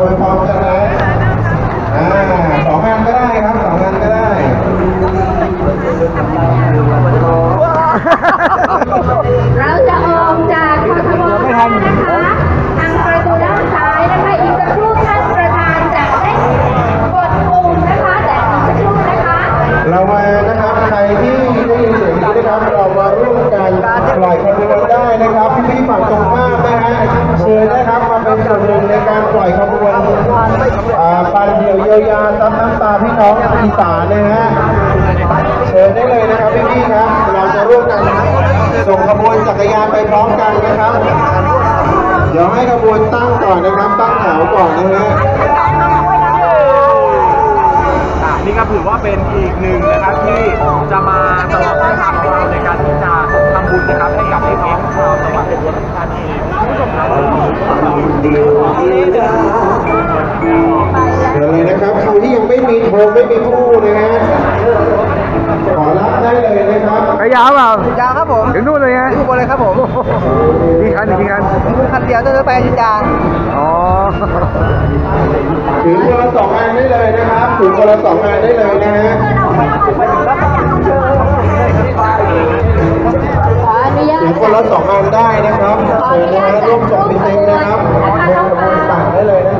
วนาพี่น้องอีสานนะฮะเชิญได้เลยนะครับพี่ๆครับ เราจะร่วมกันส่งขบวนจักรยานไปพร้อมกันนะครับ เดี๋ยวให้ขบวนตั้งก่อนนะครับ ตั้งแถวก่อนนะฮะนี่ก็ถือว่าเป็นอีกหนึ่งนะครับที่จะมาตลอดเส้นทางของเราในการที่จะทำบุญนะครับให้กับพี่น้องชาวจังหวัดอุบลราชธานีคุณผู้ชมครับ เชิญเลยนะครับใครที่ยังไม่มีโทรไม่มีผู้นะฮะขอรับได้เลยนะครับไปยาวเปล่ายาวครับผมถึงนู่นเลยไงทุกคนเลยครับผมกี่คันกี่คันคันเดียวจะไปอยุธยาอ๋อถือคนละสองอันได้เลยนะครับถือคนละสองอันได้เลยนะฮะขออนุญาตถือคนละสองอันได้นะครับเชิญนะฮะร่วมส่งเป็นเต็มนะครับร่วมขบวนต่างได้เลยนะครับ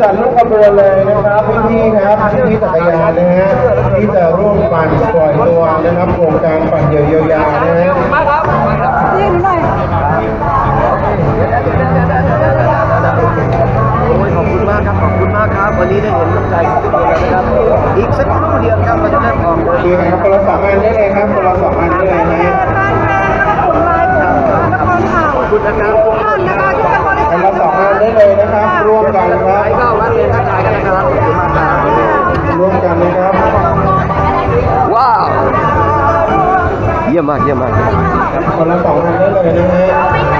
จัดลูกขบวนเลยนะครับพี่ๆครับพี่ๆจักรยานนะฮะที่จะร่วมปั่นปล่อยตัวนะครับโครงการปั่นเดี่ยวเยียวยานะฮะโอ้ยขอบคุณมากครับ ขอบคุณมากครับ วันนี้ได้เห็นน้ำใจของทุกคนแล้วนะครับ อีกสักครู่เดียวครับเราจะเริ่มออกโอเคครับคนละสองอันได้เลยครับคนละสองอันได้เลยนะฮะขอบคุณนะครับทุกคนนะครับคนละสองอันได้เลยนะครับ ร่วมกันครับ ครับขอบคุณมากครับร่วมกันนะครับ ว้าว เยี่ยมมากเยี่ยมมากคนละสองพันได้เลยนะฮะ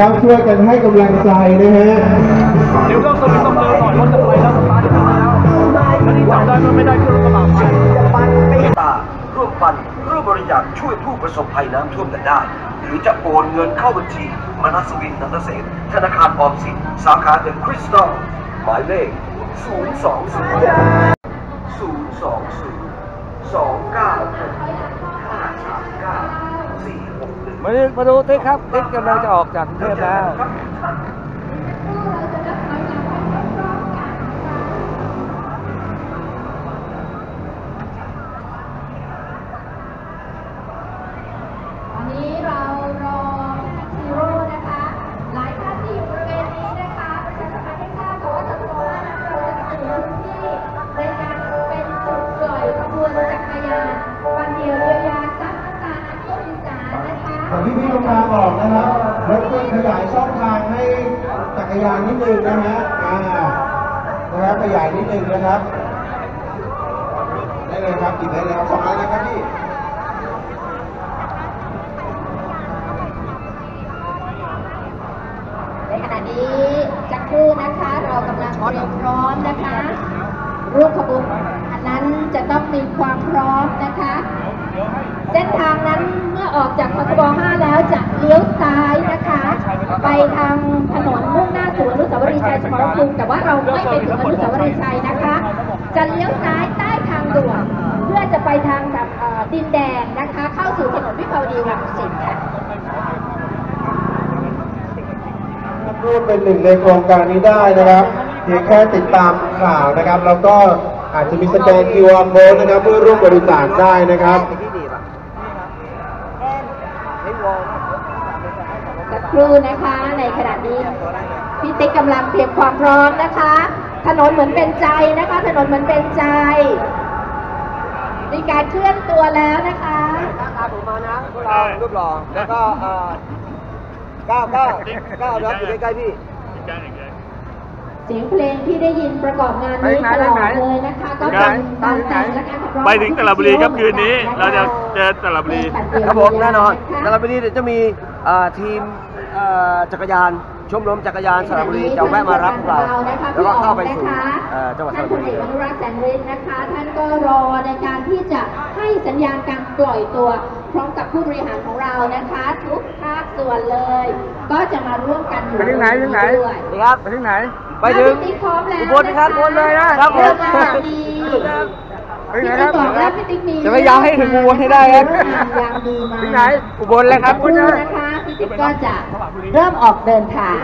นะครับ ช่วยกันให้กำลังใจนะฮะเดี๋ยวต้องสวิตช์ต้องเร็วหน่อยรถจะไปแล้วสตาร์ทจะมาแล้วแล้วนี่จำได้ว่าไม่ได้ขึ้นรถกระบะไปตาร่วมปันร่วมบริจาคช่วยผู้ประสบภัยน้ำท่วมกันได้ หรือจะโอนเงินเข้าบัญชีมนัสวินนันทเศรษฐ์ธนาคารออมสินสาขาเดอะคริสตัลหมายเลข0 มาดูมาดูติ๊กครับติ๊กกำลังจะออกจากกรุงเทพแล้ว องมาบอกนะครับรบกวนขยายช่องทางให้จักรยานนิดนึงนะฮะอ่านะครับขยายนิดนึงนะครับ ได้เลยครับติดได้เลยครับสองอันเลยครับพี่ในขณะนี้จักรู่นะคะ เรากำลังเตรียมพร้อมนะคะรูปขบวนอันนั้นจะต้องมีความพร้อมนะคะ เส้นทางนั้น ออกจากพทบ5แล้วจะเลี้ยวซ้ายนะคะ ไปทางถนนมุ่งหน้าสู่อนุสาวรีย์ชัยสมรภูมิแต่ว่าเราไม่ไปถึงอนุสาวรีย์ชัยนะคะ จะเลี้ยวซ้ายใต้ทางด่วนเพื่อจะไปทางแบบดินแดงนะคะ เข้าสู่ถนนวิภาวดีรังสิตค่ะร่วมเป็นหนึ่งในโครงการนี้ได้นะครับเพียงแค่ติดตามข่าวนะครับ แล้วก็อาจจะมีสแกน QR code นะครับเพื่อร่วมบริจาคได้นะครับ ที่ดีป่ะให้วอล ค รู่นะคะ ในขณะนี้พี่ติ๊กกำลังเตรียมความพร้อมนะคะ ถนนเหมือนเป็นใจนะคะ ถนนเหมือนเป็นใจ มีการเคลื่อนตัวแล้วนะคะตามผมมานะพวกเรารูปหล่อแล้วก็เอ่อก้าวก้าวก้าวรับอยู่ใกล้ๆพี่เสียงเพลงที่ได้ยินประกอบงานนี้ตลอดเลยนะคะ ก็เป็นการแต่งและการขับร้องไปถึงสระบุรีครับคืนนี้ เราจะเจอสระบุรีครับผมแน่นอนสระบุรีเดี๋ยวจะมีเอ่อทีมเอ่อ จักรยานชมรมจักรยานสระบุรีจะแวะมารับพวกเรา แล้วก็เข้าไปสู่เอ่อจังหวัดสท่านระพบุลรีเอกอนุรักษ์แสนฤทธิ์นะคะท่านก็รอในการที่จะให้สัญญาณการปล่อยตัว พร้อมกับผู้บริหารของเรานะคะ ทุกภาคส่วนเลย ก็จะมาร่วมกันอยู่ไปถึงไหนถึงไหนด้วยนี่ครับไปถึงไหน ไปถึงถ้าพี่ติ๊กพร้อมแล้วอุบลนะครับะะอุบลเลยนะครับผมเริ่มแล้วดีไปพี่ไหนติ๊คกรับบอกแล้วพี่ติ๊กมีจะพยายามให้ถึงอุบลให้ได้ครับอย่างดีมาถึงไหนอุบลเลยครับสักครู่นะ คะพี่ติ๊กก็จะเริ่มออกเดินทาง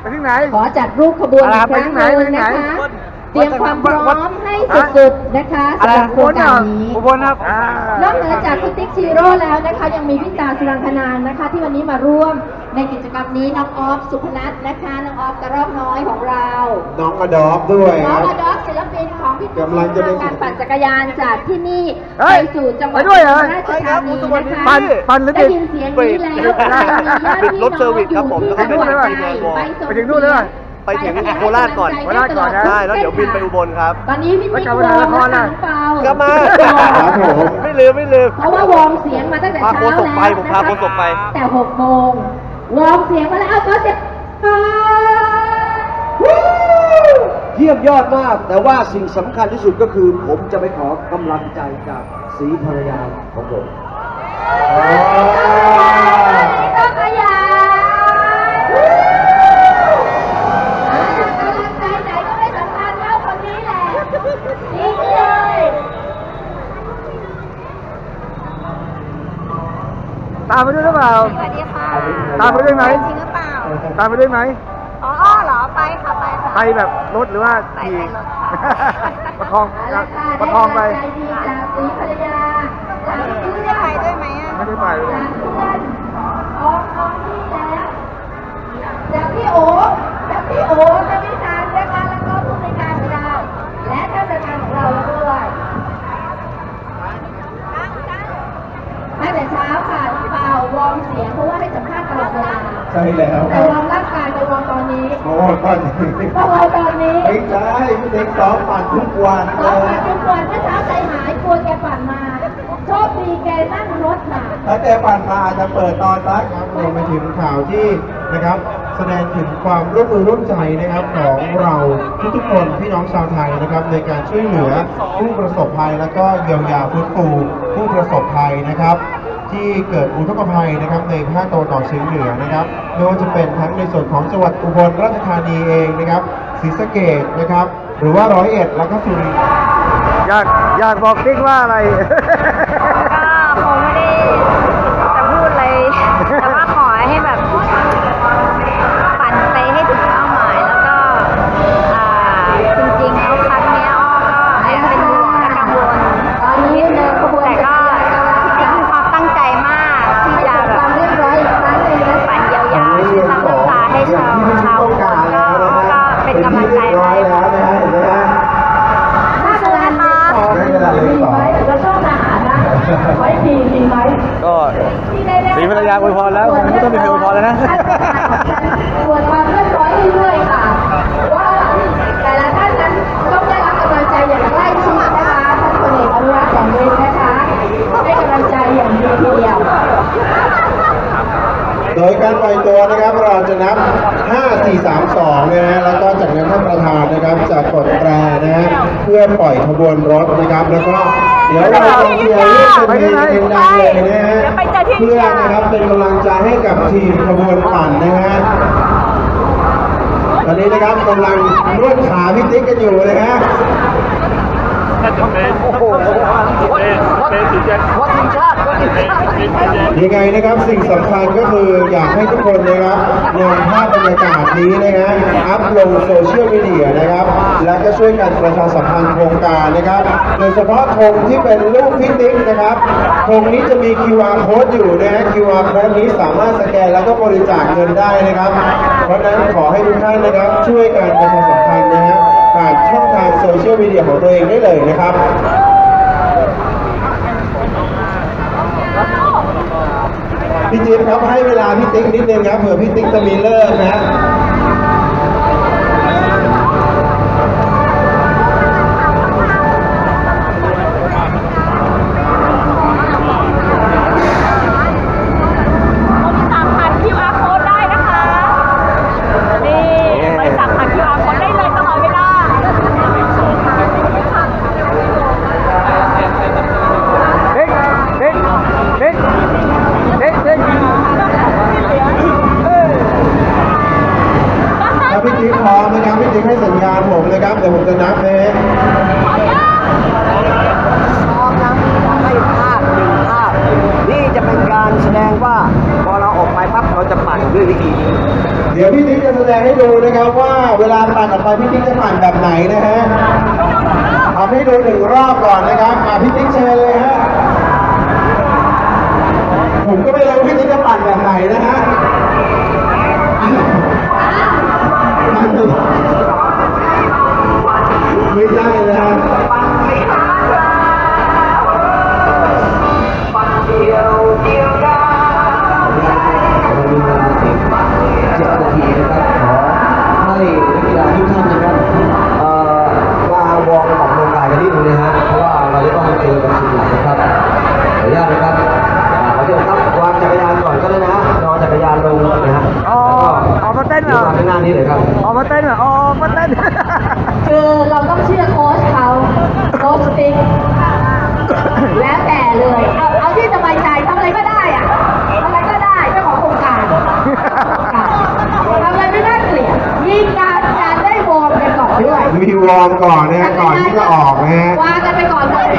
ไปถึงไหน ขอจัดรูปขบวนอะไรอีครักบครั้งหไปนึ่งที่ไหนนะคะไปที่ไหนเตรียมความพร้วัดอมให้ฮะสุดๆนะคะสำหรับโครงการนี้อุบลครับอ่านอกเหนือจากคุณติ๊กชีโร่แล้วนะคะ ยังมีพี่ตาสุรังคณานนะคะ ที่วันนี้มาร่วมในกิจกรรมนี้น้องออฟสุพนัทนะคะน้องออฟกระรอกน้อยของเรา น้องอดอฟด้วยน้คองรับอดอฟศิ ลปินของพี่ติ๊กกำลังจะไป การปั่นจักรยานจากที่นี่เฮ้ไปยสู่จังหวัดไปด้วยเหรอราชธานีนะคะปั่นปั่นหรือได้บิดยินเสียงนี้แล้วใครมีญาติพี่น้องรถเซอร์วิสครับผมอยู่แล้วก็ที่เป็นจังหวัดทีมงานวอร์ใดส่งไปถึงนู่นเลยเหรอไปถึงโคราชก่อน โคราชก่อนนะใช่แล้วเดี๋ยวบินไปอุบลครับ ตอนนี้พี่แล้วติ๊กกลับวมาอร์มละครนะน่ะเปล่ากลับมา ครับผม ไม่ลืมไม่ลืม เพราะว่าวอร์มเสียงมาตั้งแต่พาเช้าโฆษกไปแล้วผมพาโฆษกไป แต่หกโมงวอร์มเสียงมาแล้วเอาขอเสียงค่ะวู้เยี่ยมยอดมาก แต่ว่าสิ่งสำคัญที่สุดก็คือ ผมจะไปขอกำลังใจจากสีภรรยาของผมไม่ต้องขยันวู้อ่ากำลังใจไหนก็ไม่สำคัญเท่าคนนี้แหละยิงเลย ตามไปด้วยหรือเปล่า สวัสดีค่ะตามไปด้วยไหม จริงหรือเปล่า ตามไปด้วยไหม ค่ะไปค่ะไปแบบรถหรือว่าไปขี่ไปรถค่ะประคองเอาละค่ะประคองไปได้กำลังใจดีจากสีภรรยาจากเพื่อนได้ไปด้วยไหมอะไม่ได้ไปเลยจากเพื่อนออกออกที่แล้วจากพี่โอ๋จากพี่โอ๋จากพี่นานนะคะแล้วก็ผู้ในวยการของเราและท่านประธานของเราด้วยตั้งแต่เช้าค่ะเป่าวอร์มเสียงเพราะว่าให้สัมภาษณ์ตลอดเวลาใช่แล้วคแต่รับวอร์ม ร่างกายไปวอร์มตอนนี้โอ้ตอนนี้พอวอร์มตอนนี้ไม่ใช่พี่เด็กซ้อมปั่นทุกวันสเลองยวันทุกวันเมื่อเช้าใจหายกลัวแกปั่นมาโชคดีแกนั่งรถมาถ้าแกปั่นมาอาจจะเปิดตอนสักครับรวมไปถึงข่าวที่นะครับ แสดงถึงความร่วมมือร่วมใจนะครับของเราทุกๆคนพี่น้องชาวไทยนะครับ ในการช่วยเหลือผู้ประสบภัยแล้วก็เยียวยาฟื้นฟูผู้ประสบภัยนะครับ ที่เกิดอุทกภัยนะครับในภาคตะวันออกเฉียงเหนือนะครับไม่ว่าจะเป็นทั้งในส่วนของจังหวัดอุบลราชธานีเองนะครับศรีสะเกดนะครับ หรือว่าร้อยเอ็ดแล้วก็สุรินทร์อยากอยากบอกติ๊กว่าอะไร แล้วนะตรวจความเรียบร้อยเรื่อยๆค่ะว่าแต่ละท่านนั้นต้องได้รับกำลังใจอย่างใกล้ชิดนะคะท่านพลเอกอนุรักษ์แสงฤทธิ์นะคะให้กำลังใจอย่างดีทีเดียวโดยการปล่อยตัวนะครับเราจะนับ 5 4 3 2นะฮะแล้วก็จากนั้นท่านประธานนะครับจะกดแตรนะฮะเพื่อปล่อยขบวนรถนะครับแล้วก็ เดี๋ยวเราจะเชียร์เรียกเป็นเพลงดังๆเลยนะฮะเพื่อนะครับเป็นกำลังใจให้กับทีมขบวนปั่นนะฮะตอนนี้นะครับกำลังนวดขาพี่ติ๊กกันอยู่นะฮะ น่าจะเป็นโอ้โหวัดวัดทีมชาติวัดทีมชาติยังไงนะครับสิ่งสำคัญก็คืออยากให้ทุกคนนะครับนำภาพบรรยากาศนี้นะฮะอัพลงโซเชียลมีเดียนะครับ และก็ช่วยกันประชาสัมพันธ์โครงการนะครับ โดยเฉพาะธงที่เป็นรูปพิติ๊กนะครับธงนี้จะมี QR code อยู่นะฮะ QR code นี้สามารถสแกนแล้วก็บริจาคเงินได้นะครับ เพราะฉะนั้นขอให้ทุกท่านนะครับช่วยกันประชาสัมพันธ์ โซเชียลมีเดียของตัวเองได้เลยนะครับ พี่จิ๊บครับให้เวลาพี่ติ๊กนิดนึงครับเผื่อพี่ติ๊กจะมีเลิกนะ สั่งผ่าน QR code ได้นะคะ นี่ไปสั่งผ่าน QR code ได้เลยตลอดเวลา ติ๊กติ๊กติ๊กติ๊กติ๊ก ถ้าพี่ติ๊กพร้อมนะครับพี่ติ๊กให้สัญญาณผมนะครับเดี๋ยวผมจะนับนะฮะ พร้อมนะให้ภาพหนึ่งภาพ นี่จะเป็นการแสดงว่าพอเราออกไปปั๊บเราจะปั่นด้วยวิธีนี้ เดี๋ยวพี่ติ๊กจะ แสดงให้ดูนะครับว่าเวลาปั่นออกไปพี่ติ๊กจะปั่นแบบไหนนะฮะทำให้ดูหนึ่งรอบก่อนนะครับอะพี่ติ๊กเชิญเลยฮะ ผมก็ไม่รู้พี่ติ๊กจะปั่นแบบไหนนะฮะ นคือเราต้องเชื่อโค้ชเขาโค้ชติ๊กแล้วแต่เลย เอาเอาที่สบายใจทำอะไรก็ได้อะทำอะไรก็ได้เจ้าของโครงการทำอะไรไม่น่าเกลียดมีการการได้ warm กันก่อนด้วย มี warm ก่อนนะฮะก่อนที่จะออกนะฮะวางกันไปก่อนเลย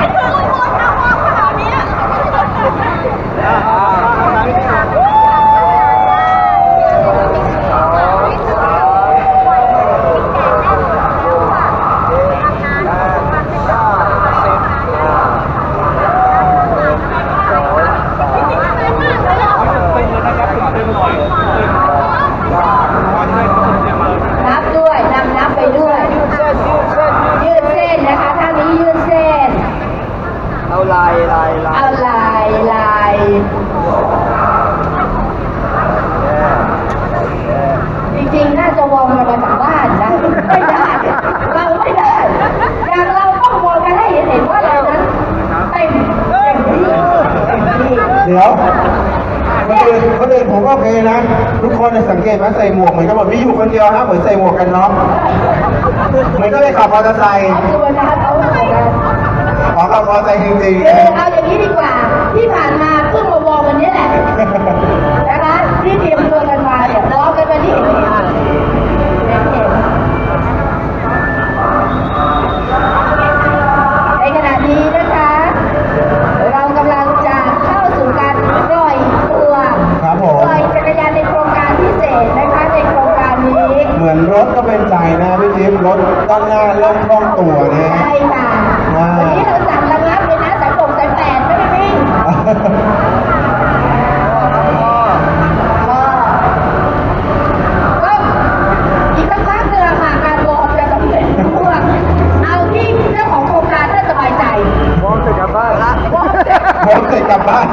นับด้วยนำนับไปด้วย ยืดเส้นนะคะท่านี้ยืดเส้น เอาลายลายลาย เอาลายลายจริงๆ น่าจะ warm กันมาจากบ้านนะ ไม่ได้ เราไม่ได้ อย่างเราต้อง warm กันให้เห็นเห็นว่าเรานั้นเต็มเต็มที่เต็มที่ เดี๋ยวคนอื่นคนอื่นผมก็โอเคนะ ทุกคนเนี่ยสังเกตไหมใส่หมวกเหมือนกันหมดมีอยู่คนเดียวฮะเหมือนใส่หมวกกันน็อกเหมือนก็เลยขับมอเตอร์ไซค์คือวันนั้นเขาเหมือขับมอเตอร์ไซค์จริงๆเอเอาอย่างนี้ดีกว่าที่ผ่านมาเพิ่งมาวอร์วันนี้แหละ นะคะที่เตรียมตัวกัน ษนะคะในโครงการนี้ เหมือนรถก็เป็นใจนะพี่จิ๊บรถด้านหน้าเริ่มคล่องตัวนะ ใช่ค่ะอ่าวันนี้เราสั่งระงับเลยนะสายปกสายแปดไม่ได้วิ่ง ก็ก็อีกสักพักหนึ่งอะค่ะการวอร์มจะสำเร็จทุกเรื่องเอาที่เจ้าของโครงการท่านสบายใจ มองเสร็จกลับบ้านละ วอร์มเสร็จ ผมเสร็จกลับบ้าน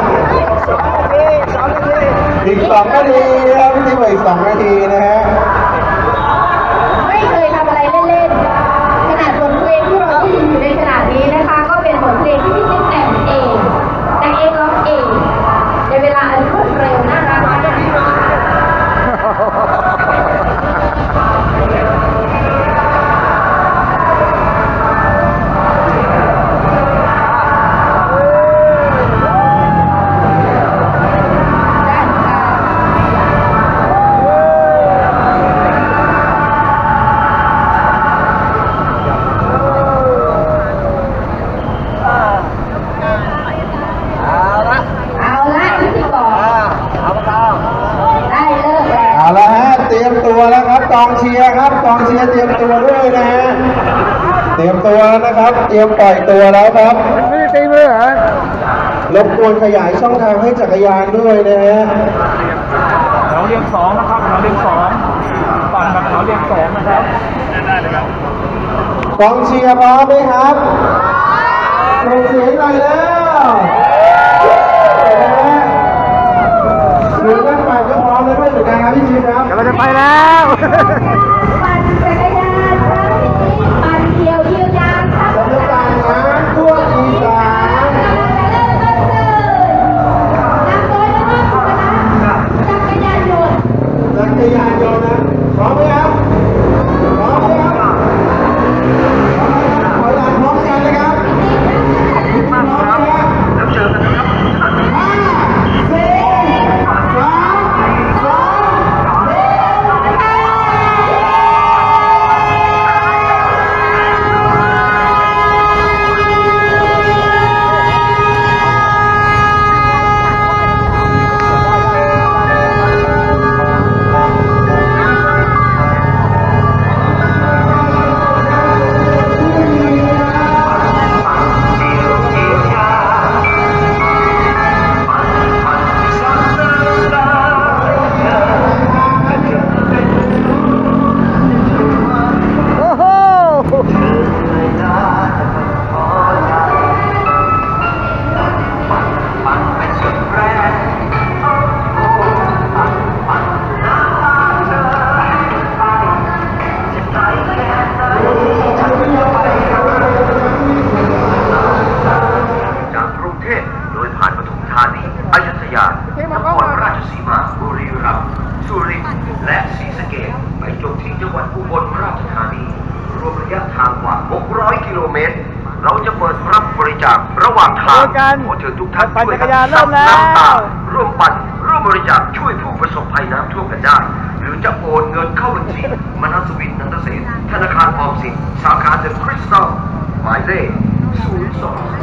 อีกสองนาทีนะครับพี่จิ๊บบ อกอีกสองนาที เชียร์เตรียมตัวด้วยนะฮะ เตรียมตัวนะครับ เตรียมปล่อยตัวแล้วครับไม่ได้ตีมือเหรอรบกวนขยายช่องทางให้จักรยานด้วยนะฮะเขาเรียงสองนะครับเขาเรียงสองฝั่งกับเขาเรียงสองนะครับได้เลยครับกองเชียร์พร้อมไหมครับส่งเสียงหน่อยแล้ว จากระหว่างทางขอเชิญทุกท่านช่วยกันซับน้ำตาร่วมปั่นร่วมบริจาคช่วยผู้ประสบภัยน้ำท่วมกันได้ หรือจะโอนเงินเข้าบัญชีมนัสวินนันทเสนธนาคารออมสินสาขาเดอะคริสตัลหมายเลข0 2